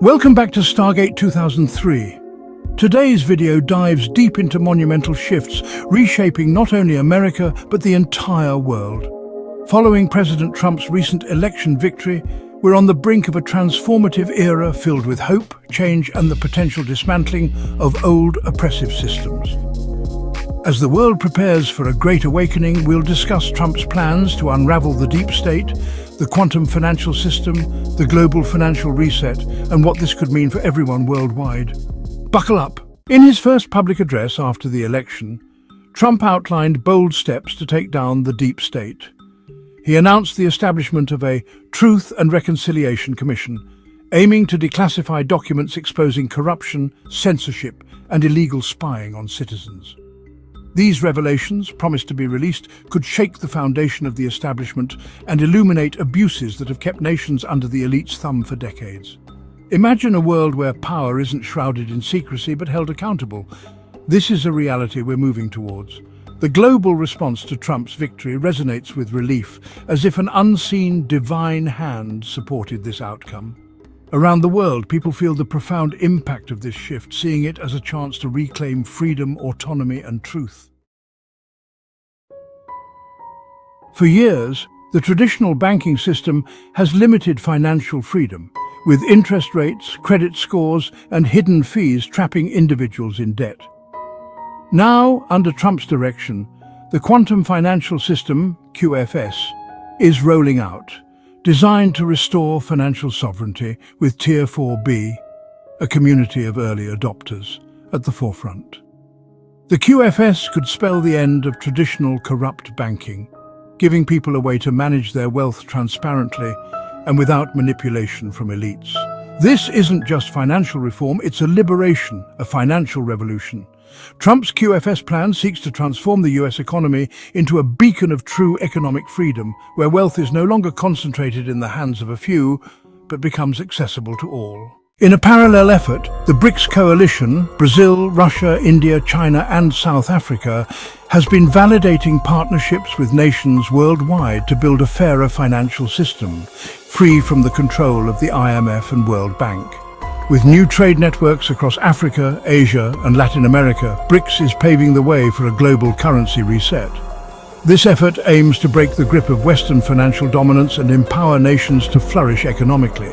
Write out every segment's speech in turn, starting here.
Welcome back to Stargate 2003. Today's video dives deep into monumental shifts, reshaping not only America, but the entire world. Following President Trump's recent election victory, we're on the brink of a transformative era filled with hope, change and the potential dismantling of old oppressive systems. As the world prepares for a great awakening, we'll discuss Trump's plans to unravel the deep state, the quantum financial system, the global financial reset, and what this could mean for everyone worldwide. Buckle up. In his first public address after the election, Trump outlined bold steps to take down the deep state. He announced the establishment of a Truth and Reconciliation Commission, aiming to declassify documents exposing corruption, censorship and illegal spying on citizens. These revelations, promised to be released, could shake the foundation of the establishment and illuminate abuses that have kept nations under the elite's thumb for decades. Imagine a world where power isn't shrouded in secrecy but held accountable. This is a reality we're moving towards. The global response to Trump's victory resonates with relief, as if an unseen divine hand supported this outcome. Around the world, people feel the profound impact of this shift, seeing it as a chance to reclaim freedom, autonomy and truth. For years, the traditional banking system has limited financial freedom, with interest rates, credit scores and hidden fees trapping individuals in debt. Now, under Trump's direction, the Quantum Financial System, QFS, is rolling out, designed to restore financial sovereignty with Tier 4B, a community of early adopters, at the forefront. The QFS could spell the end of traditional corrupt banking, giving people a way to manage their wealth transparently and without manipulation from elites. This isn't just financial reform, it's a liberation, a financial revolution. Trump's QFS plan seeks to transform the US economy into a beacon of true economic freedom, where wealth is no longer concentrated in the hands of a few, but becomes accessible to all. In a parallel effort, the BRICS coalition, Brazil, Russia, India, China and South Africa, has been validating partnerships with nations worldwide to build a fairer financial system, free from the control of the IMF and World Bank. With new trade networks across Africa, Asia and Latin America, BRICS is paving the way for a global currency reset. This effort aims to break the grip of Western financial dominance and empower nations to flourish economically,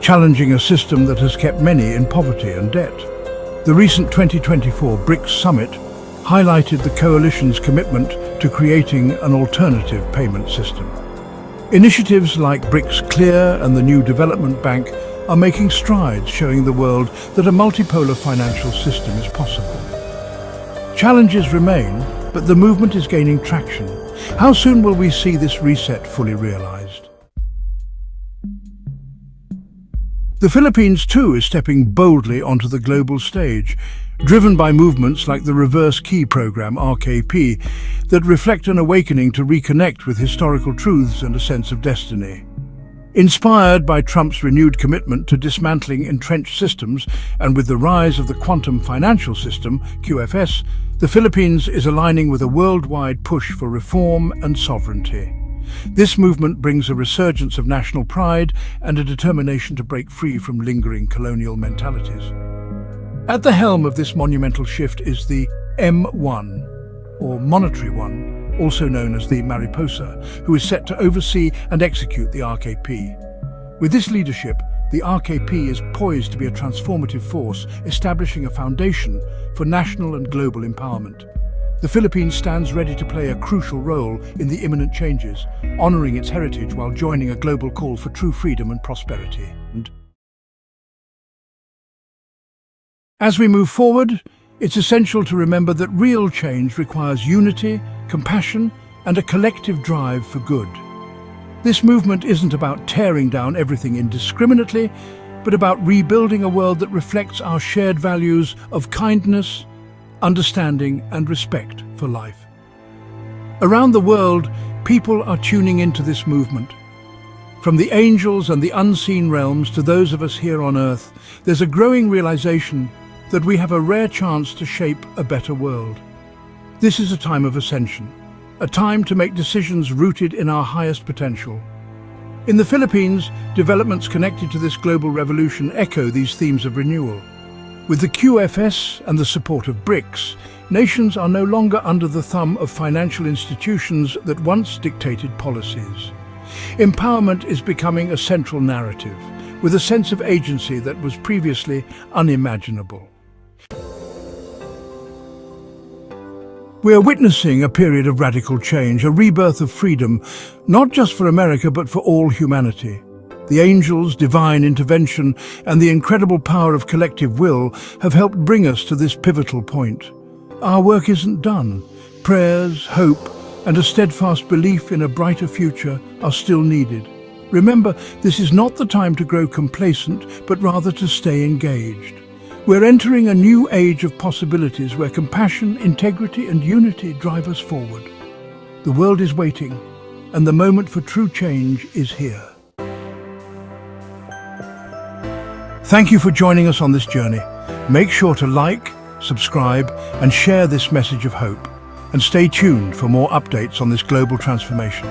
challenging a system that has kept many in poverty and debt. The recent 2024 BRICS summit highlighted the coalition's commitment to creating an alternative payment system. Initiatives like BRICS Clear and the New Development Bank are making strides showing the world that a multipolar financial system is possible. Challenges remain, but the movement is gaining traction. How soon will we see this reset fully realized? The Philippines too is stepping boldly onto the global stage, driven by movements like the Reverse Key Program, RKP, that reflect an awakening to reconnect with historical truths and a sense of destiny. Inspired by Trump's renewed commitment to dismantling entrenched systems and with the rise of the quantum financial system, QFS, the Philippines is aligning with a worldwide push for reform and sovereignty. This movement brings a resurgence of national pride and a determination to break free from lingering colonial mentalities. At the helm of this monumental shift is the M1, or Monetary One, also known as the Mariposa, who is set to oversee and execute the RKP. With this leadership, the RKP is poised to be a transformative force, establishing a foundation for national and global empowerment. The Philippines stands ready to play a crucial role in the imminent changes, honouring its heritage while joining a global call for true freedom and prosperity. And As we move forward, it's essential to remember that real change requires unity, compassion and a collective drive for good. This movement isn't about tearing down everything indiscriminately, but about rebuilding a world that reflects our shared values of kindness, understanding and respect for life. Around the world, people are tuning into this movement. From the angels and the unseen realms to those of us here on Earth, there's a growing realization that we have a rare chance to shape a better world. This is a time of ascension, a time to make decisions rooted in our highest potential. In the Philippines, developments connected to this global revolution echo these themes of renewal. With the QFS and the support of BRICS, nations are no longer under the thumb of financial institutions that once dictated policies. Empowerment is becoming a central narrative, with a sense of agency that was previously unimaginable. We are witnessing a period of radical change, a rebirth of freedom, not just for America but for all humanity. The angels, divine intervention and the incredible power of collective will have helped bring us to this pivotal point. Our work isn't done. Prayers, hope and a steadfast belief in a brighter future are still needed. Remember, this is not the time to grow complacent, but rather to stay engaged. We're entering a new age of possibilities where compassion, integrity and unity drive us forward. The world is waiting, and the moment for true change is here. Thank you for joining us on this journey. Make sure to like, subscribe and share this message of hope. And stay tuned for more updates on this global transformation.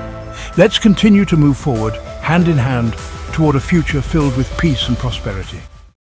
Let's continue to move forward, hand in hand, toward a future filled with peace and prosperity.